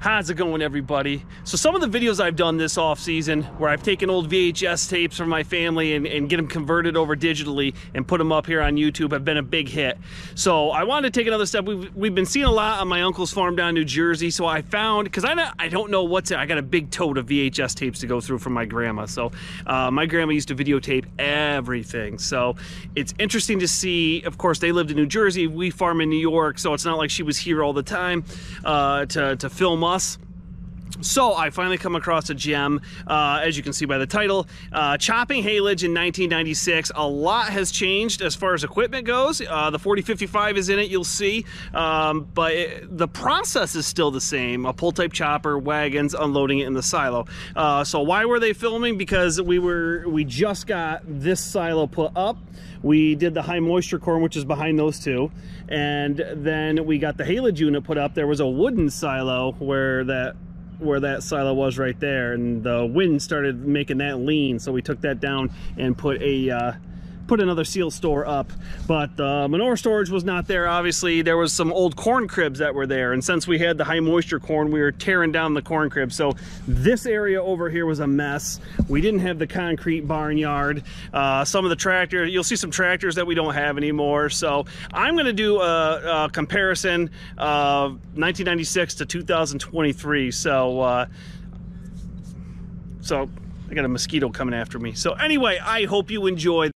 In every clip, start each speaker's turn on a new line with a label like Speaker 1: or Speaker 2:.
Speaker 1: How's it going everybody? So some of the videos I've done this off season where I've taken old VHS tapes from my family and, and get them converted over digitally and put them up here on YouTube have been a big hit. So I wanted to take another step. We've, we've been seeing a lot on my uncle's farm down in New Jersey. So I found, because I, I don't know what's it, I got a big tote of VHS tapes to go through from my grandma. So uh, my grandma used to videotape everything. So it's interesting to see, of course, they lived in New Jersey. We farm in New York. So it's not like she was here all the time uh, to, to film us. So I finally come across a gem, uh, as you can see by the title, uh, chopping haylage in 1996. A lot has changed as far as equipment goes. Uh, the 4055 is in it, you'll see, um, but it, the process is still the same. A pull type chopper, wagons, unloading it in the silo. Uh, so why were they filming? Because we were we just got this silo put up. We did the high moisture corn, which is behind those two, and then we got the haylage unit put up. There was a wooden silo where that where that silo was right there and the wind started making that lean so we took that down and put a uh, put another Sealstor up but the manure storage was not there. Obviously there was some old corn cribs that were there and since we had the high moisture corn we were tearing down the corn crib so this area over here was a mess. We didn't have the concrete barnyard. Uh, some of the tractors you'll see some tractors that we don't have anymore. So I'm gonna do a, a comparison of 1996 to 2023 so uh, so I got a mosquito coming after me. So anyway, I hope you enjoy.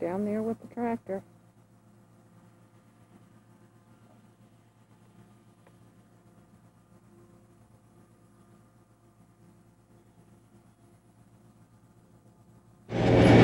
Speaker 2: Down there with the tractor.
Speaker 1: you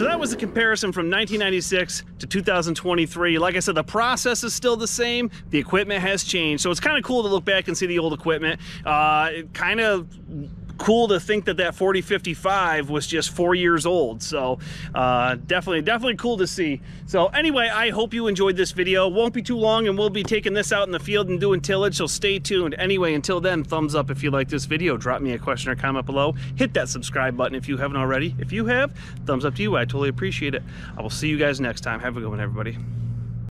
Speaker 1: So that was the comparison from 1996 to 2023. Like I said, the process is still the same. The equipment has changed. So it's kind of cool to look back and see the old equipment. Uh, kind of cool to think that that 4055 was just four years old. So uh, definitely, definitely cool to see. So anyway, I hope you enjoyed this video. Won't be too long and we'll be taking this out in the field and doing tillage. So stay tuned. Anyway, until then, thumbs up if you like this video. Drop me a question or comment below. Hit that subscribe button if you haven't already. If you have, thumbs up to you. I totally appreciate it. I will see you guys next time. Have a good one, everybody.